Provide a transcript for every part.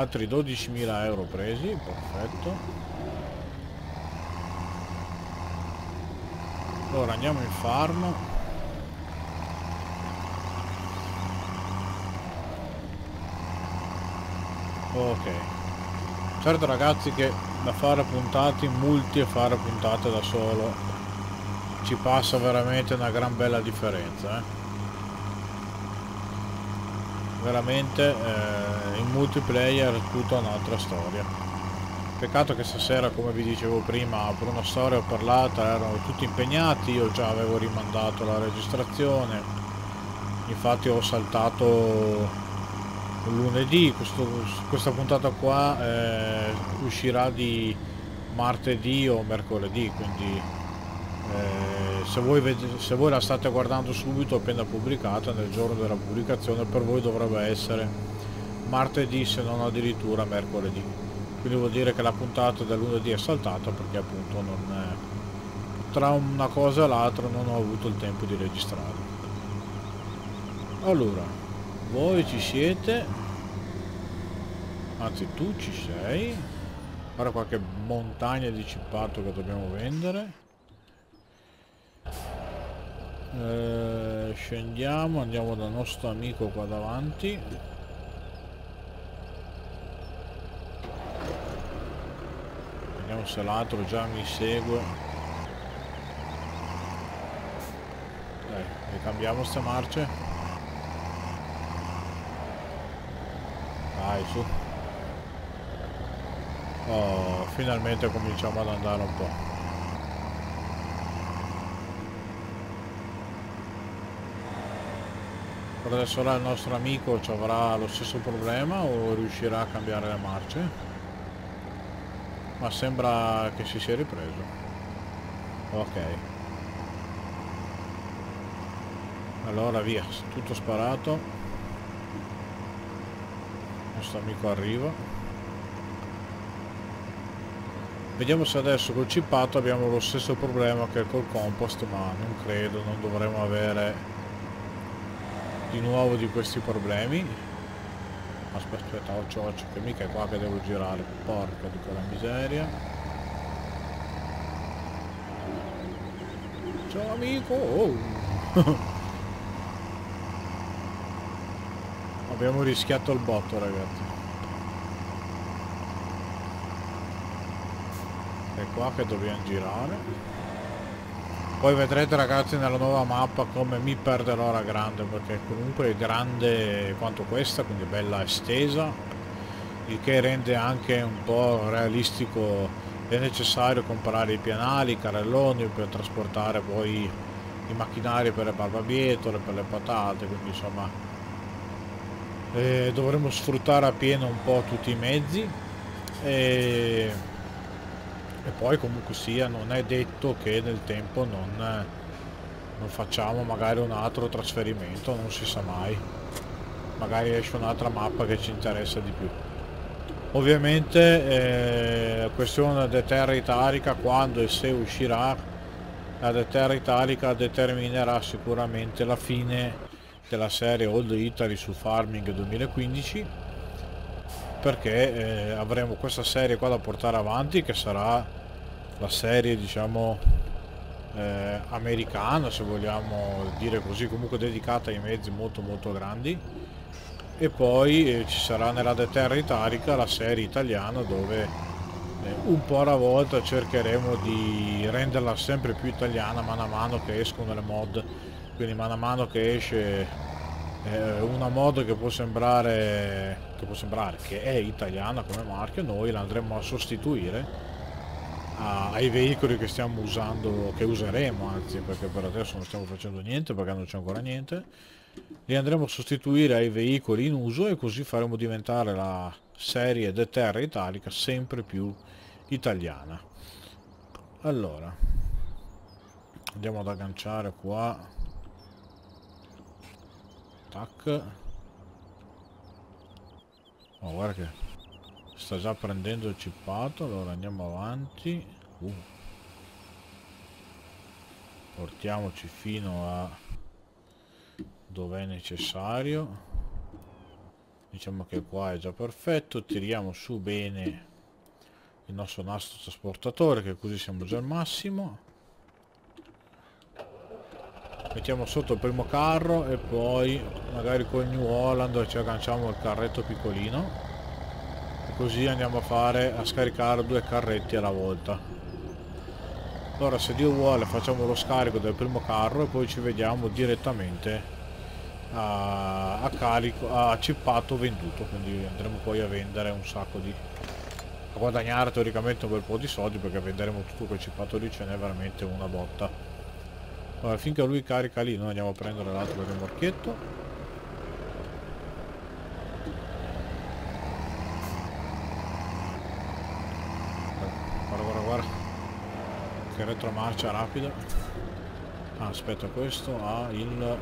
altri 12.000 euro presi perfetto. Allora andiamo in farm. Ok. Certo ragazzi che da fare puntate in multi e fare puntate da solo ci passa veramente una gran bella differenza eh? veramente eh, in multiplayer è tutta un'altra storia. Peccato che stasera come vi dicevo prima per una storia ho parlato erano tutti impegnati io già avevo rimandato la registrazione. Infatti ho saltato lunedì questo, questa puntata qua eh, uscirà di martedì o mercoledì quindi eh, se, voi se voi la state guardando subito appena pubblicata nel giorno della pubblicazione per voi dovrebbe essere martedì se non addirittura mercoledì. Quindi vuol dire che la puntata del lunedì è saltata perché appunto non è, tra una cosa e l'altra non ho avuto il tempo di registrare allora voi ci siete? Anzi tu ci sei? Ora qualche montagna di cippato che dobbiamo vendere. Eh, scendiamo andiamo dal nostro amico qua davanti se l'altro già mi segue. Dai ricambiamo ste marce dai su. Oh finalmente cominciamo ad andare un po' adesso là il nostro amico ci avrà lo stesso problema o riuscirà a cambiare le marce ma sembra che si sia ripreso. Ok. Allora via tutto sparato. Nostro amico arriva vediamo se adesso col cippato abbiamo lo stesso problema che col compost ma non credo non dovremo avere di nuovo di questi problemi aspetta aspetta occhio occhio che mica è qua che devo girare porca di quella miseria. Ciao amico! Oh. abbiamo rischiato il botto ragazzi. È qua che dobbiamo girare poi vedrete ragazzi nella nuova mappa come mi perderò la grande perché comunque è grande quanto questa quindi bella estesa il che rende anche un po' realistico è necessario comprare i pianali, i carrelloni per trasportare poi i macchinari per le barbabietole, per le patate quindi insomma eh, dovremo sfruttare a pieno un po' tutti i mezzi. E e poi comunque sia non è detto che nel tempo non, non facciamo magari un altro trasferimento non si sa mai. Magari esce un'altra mappa che ci interessa di più. Ovviamente eh, questione di terra italica quando e se uscirà la terra italica determinerà sicuramente la fine della serie Old Italy su Farming 2015 perché eh, avremo questa serie qua da portare avanti che sarà la serie diciamo eh, americana se vogliamo dire così comunque dedicata ai mezzi molto molto grandi. E poi eh, ci sarà nella De Terra Italica la serie italiana dove eh, un po' alla volta cercheremo di renderla sempre più italiana mano a mano che escono le mod. Quindi mano a mano che esce eh, una mod che può sembrare che può sembrare che è italiana come marchio noi la andremo a sostituire a, ai veicoli che stiamo usando che useremo anzi perché per adesso non stiamo facendo niente perché non c'è ancora niente. Li andremo a sostituire ai veicoli in uso e così faremo diventare la serie De Terra Italica sempre più italiana. Allora andiamo ad agganciare qua tac. Oh guarda che sta già prendendo il cippato allora andiamo avanti. Uh. portiamoci fino a dove è necessario. Diciamo che qua è già perfetto tiriamo su bene il nostro nastro trasportatore che così siamo già al massimo mettiamo sotto il primo carro e poi magari con New Holland ci agganciamo il carretto piccolino. E così andiamo a fare a scaricare due carretti alla volta. Allora se Dio vuole facciamo lo scarico del primo carro e poi ci vediamo direttamente a, a carico a cippato venduto. Quindi andremo poi a vendere un sacco di a guadagnare teoricamente un bel po' di soldi perché venderemo tutto quel cippato lì ce n'è veramente una botta allora finché lui carica lì noi andiamo a prendere l'altro rimorchietto. Guarda guarda guarda. Che retromarcia rapida. Ah, aspetta questo ha il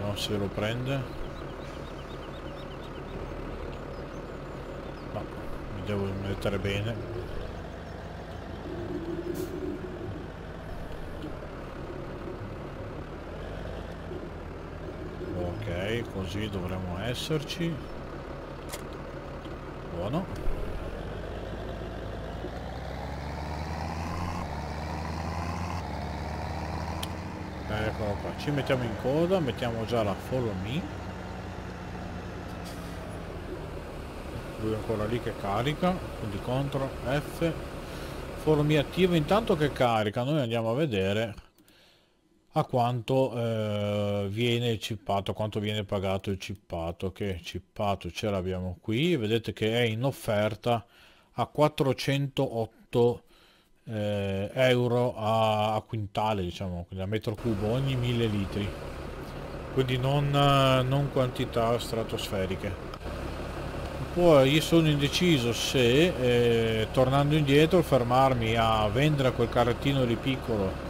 no se lo prende. No mi devo mettere bene ok così dovremmo esserci. Buono. Eccolo qua ci mettiamo in coda mettiamo già la follow me. Lui è ancora lì che carica quindi CTRL F follow me attivo intanto che carica noi andiamo a vedere a quanto eh, viene cippato quanto viene pagato il cippato che cippato ce l'abbiamo qui. Vedete che è in offerta a 408 eh, euro a, a, quintale diciamo quindi a metro cubo ogni mille litri. Quindi non, non quantità stratosferiche. Poi sono indeciso se eh, tornando indietro fermarmi a vendere quel carrettino di piccolo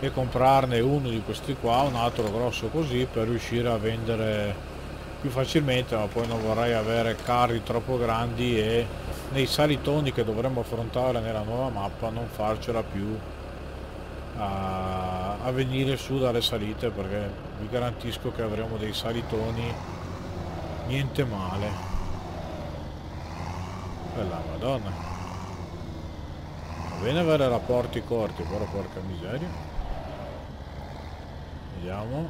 e comprarne uno di questi qua un altro grosso così per riuscire a vendere più facilmente ma poi non vorrei avere carri troppo grandi e nei salitoni che dovremmo affrontare nella nuova mappa non farcela più a, a venire su dalle salite perché vi garantisco che avremo dei salitoni niente male. Bella madonna. Va bene avere rapporti corti però porca miseria vediamo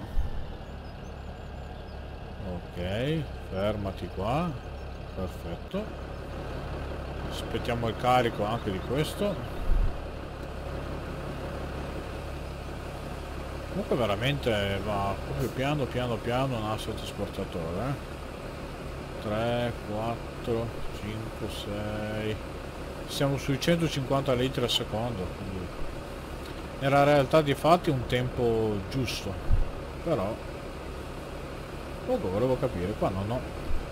ok fermati qua. Perfetto. Aspettiamo il carico anche di questo. Comunque veramente va proprio piano piano piano un asso trasportatore eh? 3 4 5 6 siamo sui 150 litri al secondo quindi nella realtà di fatti un tempo giusto però poco volevo capire. Qua non ho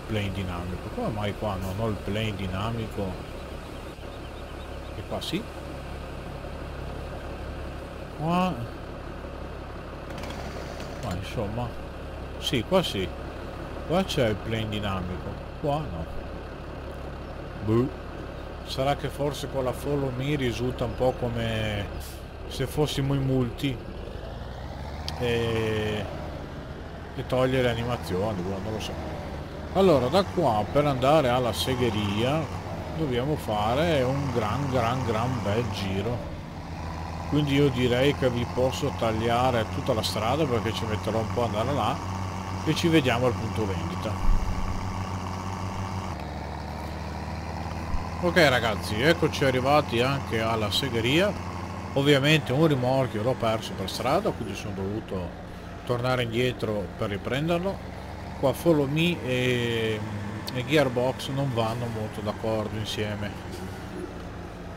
plane dinamico. Come mai qua non ho il plane dinamico? E qua sì. Qua. Ma insomma. Sì qua sì. Qua c'è il plane dinamico. Qua no. Buh. sarà che forse con la follow me risulta un po' come se fossimo in multi e, e togliere animazioni boh, non lo so. Allora da qua per andare alla segheria dobbiamo fare un gran gran gran bel giro. Quindi io direi che vi posso tagliare tutta la strada perché ci metterò un po' ad andare là e ci vediamo al punto vendita. Ok ragazzi eccoci arrivati anche alla segheria ovviamente un rimorchio l'ho perso per strada quindi sono dovuto tornare indietro per riprenderlo. Qua Follow Me e, e Gearbox non vanno molto d'accordo insieme.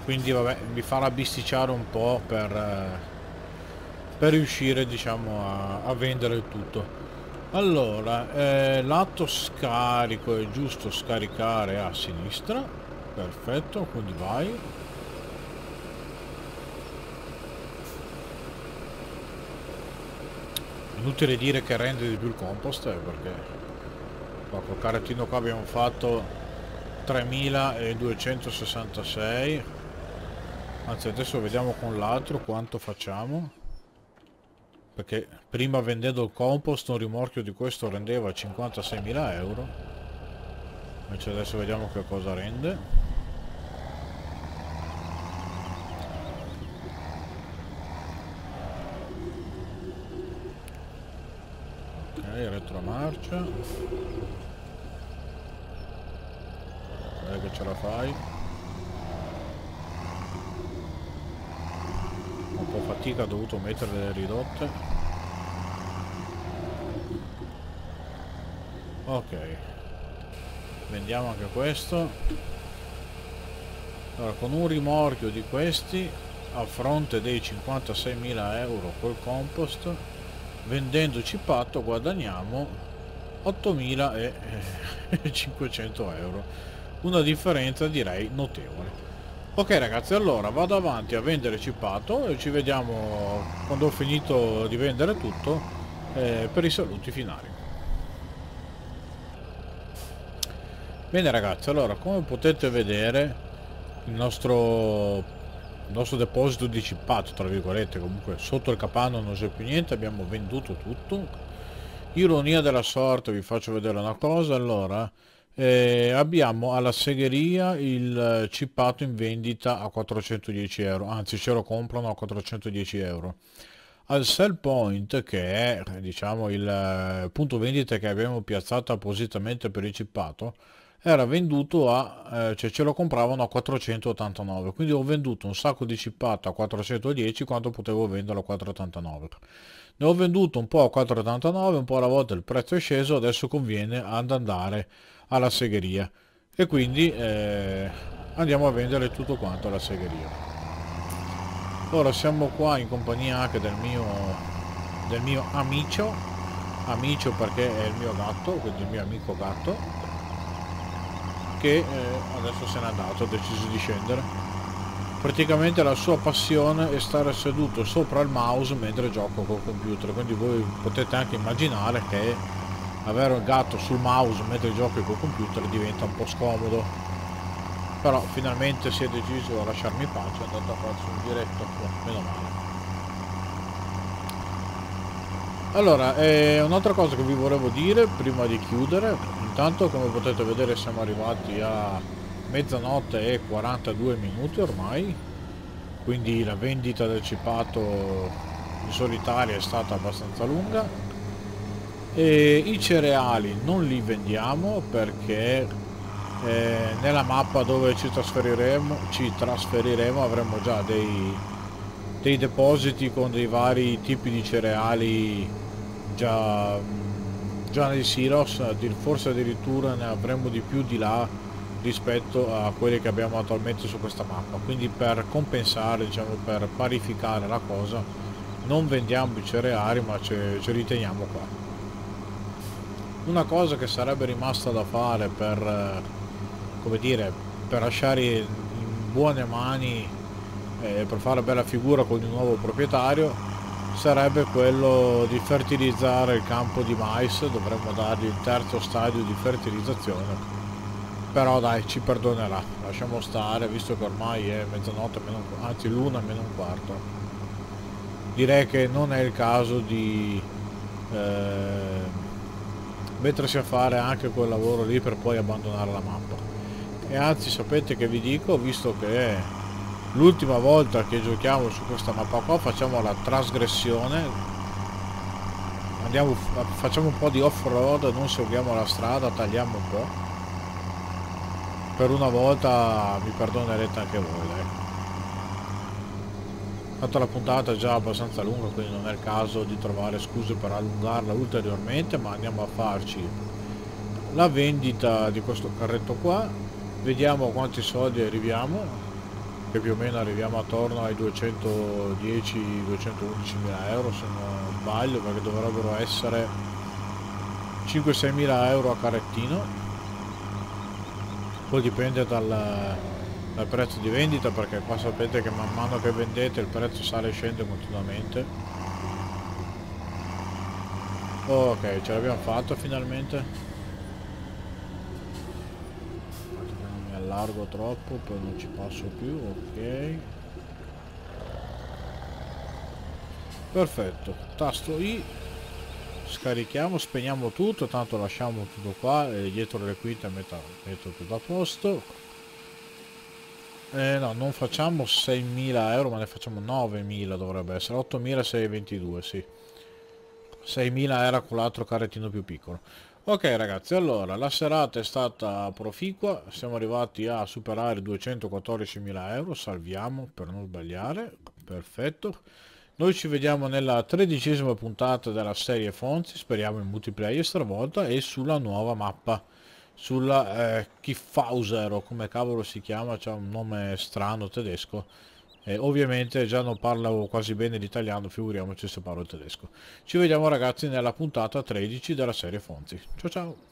Quindi vabbè mi farà bisticciare un po' per, eh, per riuscire diciamo a, a vendere il tutto. Allora eh, lato scarico è giusto scaricare a sinistra. Perfetto quindi vai inutile dire che rende di più il compost eh, perché qua col carrettino qua abbiamo fatto 3266 anzi adesso vediamo con l'altro quanto facciamo. Perché prima vendendo il compost un rimorchio di questo rendeva 56.000 euro. Invece adesso vediamo che cosa rende ok retromarcia dai che ce la fai. Un po' fatica ho dovuto mettere le ridotte. Ok. Vendiamo anche questo. Allora con un rimorchio di questi a fronte dei 56.000 euro col compost vendendo cippato guadagniamo 8.500 euro. Una differenza direi notevole. Ok ragazzi allora vado avanti a vendere cippato. E ci vediamo quando ho finito di vendere tutto eh, per i saluti finali. Bene ragazzi allora come potete vedere il nostro il nostro deposito di cippato tra virgolette comunque sotto il capanno non c'è più niente abbiamo venduto tutto ironia della sorte vi faccio vedere una cosa allora. Eh, abbiamo alla segheria il cippato in vendita a 410 euro anzi ce lo comprano a 410 euro. Al sell point che è diciamo il eh, punto vendita che abbiamo piazzato appositamente per il cippato era venduto a eh, cioè ce lo compravano a 489 quindi ho venduto un sacco di cippato a 410 quanto potevo venderlo a 489 ne ho venduto un po' a 489 un po' alla volta il prezzo è sceso adesso conviene ad andare alla segheria. E quindi eh, andiamo a vendere tutto quanto alla segheria. Ora siamo qua in compagnia anche del mio del mio amico amico perché è il mio gatto quindi il mio amico gatto che eh, adesso se n'è andato ha deciso di scendere praticamente la sua passione è stare seduto sopra il mouse mentre gioco col computer. Quindi voi potete anche immaginare che avere il gatto sul mouse mentre giochi col computer diventa un po' scomodo. Però finalmente si è deciso a lasciarmi in pace è andato a farsi un diretto meno male. Allora eh, un'altra cosa che vi volevo dire prima di chiudere intanto come potete vedere siamo arrivati a mezzanotte e 42 minuti ormai. Quindi la vendita del cipato in solitaria è stata abbastanza lunga. E I cereali non li vendiamo perché eh, nella mappa dove ci trasferiremo, ci trasferiremo avremo già dei, dei depositi con dei vari tipi di cereali già, già nei silos, forse addirittura ne avremo di più di là rispetto a quelli che abbiamo attualmente su questa mappa. Quindi per compensare diciamo per parificare la cosa non vendiamo i cereali ma ce, ce li teniamo qua. Una cosa che sarebbe rimasta da fare per come dire per lasciare in buone mani eh, per fare bella figura con il nuovo proprietario sarebbe quello di fertilizzare il campo di mais. Dovremmo dargli il terzo stadio di fertilizzazione però dai ci perdonerà. Lasciamo stare visto che ormai è mezzanotte meno, anzi l'una meno un quarto. Direi che non è il caso di eh, mettersi a fare anche quel lavoro lì per poi abbandonare la mappa. E anzi sapete che vi dico visto che l'ultima volta che giochiamo su questa mappa qua facciamo la trasgressione. Andiamo facciamo un po' di off road non seguiamo la strada tagliamo un po' per una volta mi perdonerete anche voi dai Tanto la puntata già abbastanza lunga, quindi non è il caso di trovare scuse per allungarla ulteriormente, ma andiamo a farci la vendita di questo carretto qua. Vediamo quanti soldi arriviamo, che più o meno arriviamo attorno ai 210-211 mila euro se non sbaglio, perché dovrebbero essere 5-6 mila euro a carrettino. Poi dipende dal dal prezzo di vendita perché qua sapete che man mano che vendete il prezzo sale e scende continuamente ok ce l'abbiamo fatto finalmente. Non mi allargo troppo poi non ci passo più ok. Perfetto tasto i scarichiamo spegniamo tutto tanto lasciamo tutto qua e dietro le quinte metto, metto tutto a posto. Eh, no non facciamo 6.000 euro ma ne facciamo 9.000 dovrebbe essere. 8.622 sì. 6.000 era con l'altro carrettino più piccolo. Ok ragazzi allora la serata è stata proficua. Siamo arrivati a superare 214.000 euro. Salviamo per non sbagliare. Perfetto noi ci vediamo nella tredicesima puntata della serie Fonzi, speriamo in multiplayer stavolta, e sulla nuova mappa, sulla eh, Kiffhauser, o come cavolo si chiama, c'è un nome strano tedesco. E ovviamente già non parlo quasi bene l'italiano, figuriamoci se parlo il tedesco. Ci vediamo ragazzi nella puntata 13 della serie Fonzi. Ciao ciao!